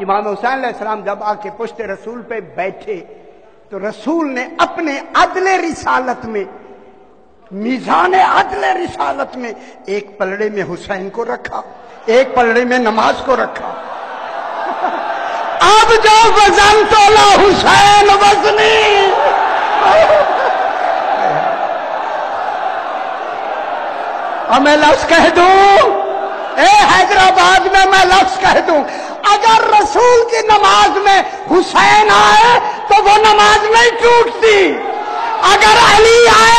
इमाम हुसैन सलाम जब आके पुश्त रसूल पे बैठे तो रसूल ने अपने अदले रिसालत में, मीजान अदले रिसालत में एक पलड़े में हुसैन को रखा, एक पलड़े में नमाज़ को रखा। अब जो वज़न तोला हुसैन, वजनी। मैं लफ्ज कह दूँ? ए हैदराबाद में मैं लफ्ज कह दूँ। रसूल की नमाज़ में हुसैन आए तो वो नमाज़ नहीं टूटती। अगर अली आए